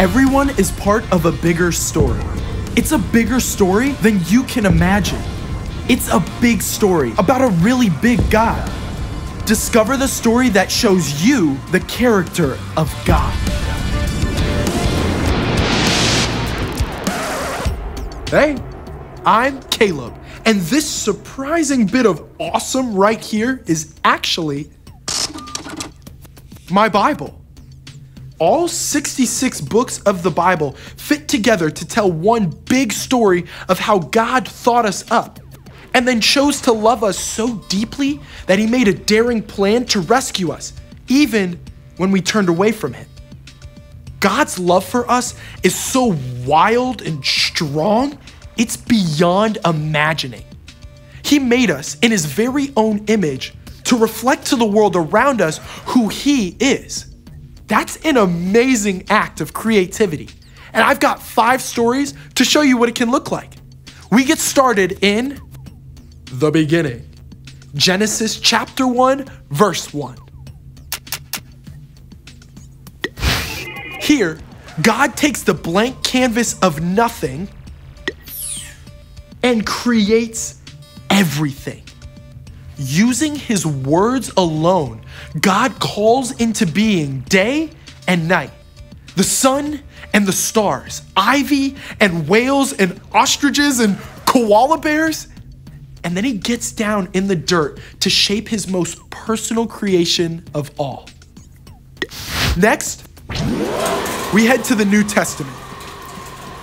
Everyone is part of a bigger story. It's a bigger story than you can imagine. It's a big story about a really big God. Discover the story that shows you the character of God. Hey, I'm Caleb, and this surprising bit of awesome right here is actually my Bible. All 66 books of the Bible fit together to tell one big story of how God thought us up and then chose to love us so deeply that he made a daring plan to rescue us, even when we turned away from him. God's love for us is so wild and strong, it's beyond imagining. He made us in his very own image to reflect to the world around us who he is. That's an amazing act of creativity. And I've got five stories to show you what it can look like. We get started in the beginning. Genesis chapter 1, verse 1. Here, God takes the blank canvas of nothing and creates everything. Using his words alone, God calls into being day and night, the sun and the stars, ivy and whales and ostriches and koala bears. And then he gets down in the dirt to shape his most personal creation of all. Next, we head to the New Testament.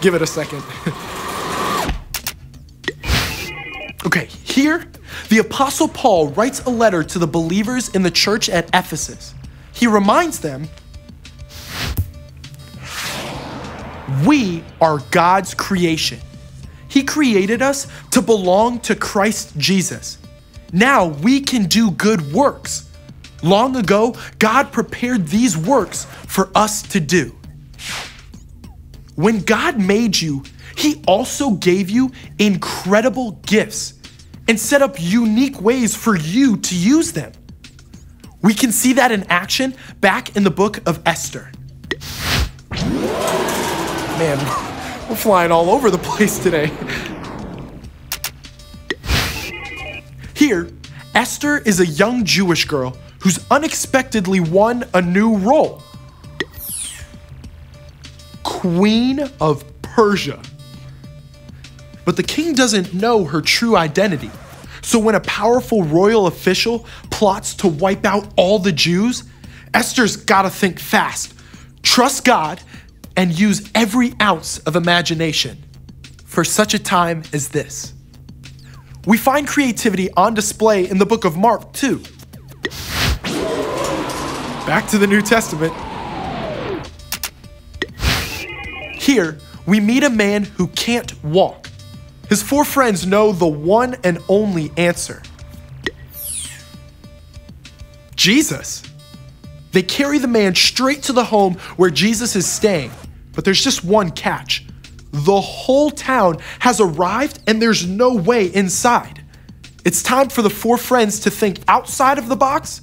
Give it a second. okay, here, the Apostle Paul writes a letter to the believers in the church at Ephesus. He reminds them we are God's creation. He created us to belong to Christ Jesus. Now we can do good works. Long ago, God prepared these works for us to do. When God made you, He also gave you incredible gifts and set up unique ways for you to use them. We can see that in action back in the book of Esther. Man, we're flying all over the place today. Here, Esther is a young Jewish girl who's unexpectedly won a new role Queen of Persia. But the king doesn't know her true identity. So when a powerful royal official plots to wipe out all the Jews, Esther's gotta think fast, trust God, and use every ounce of imagination for such a time as this. We find creativity on display in the book of Mark, too. Back to the New Testament. Here, we meet a man who can't walk. His four friends know the one and only answer Jesus. They carry the man straight to the home where Jesus is staying, but there's just one catch. The whole town has arrived and there's no way inside. It's time for the four friends to think outside of the box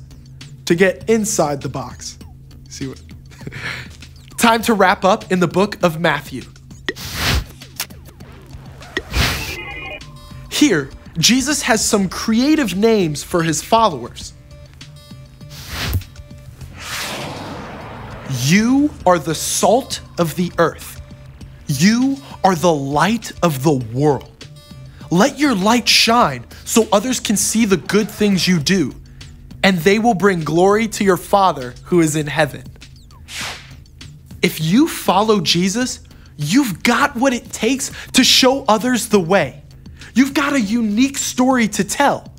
to get inside the box. See what? time to wrap up in the book of Matthew. Here, Jesus has some creative names for his followers. You are the salt of the earth. You are the light of the world. Let your light shine so others can see the good things you do, and they will bring glory to your Father who is in heaven. If you follow Jesus, you've got what it takes to show others the way. You've got a unique story to tell,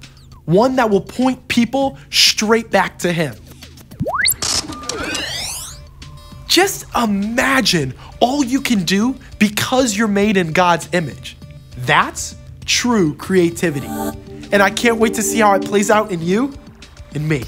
one that will point people straight back to Him. Just imagine all you can do because you're made in God's image. That's true creativity. And I can't wait to see how it plays out in you and me.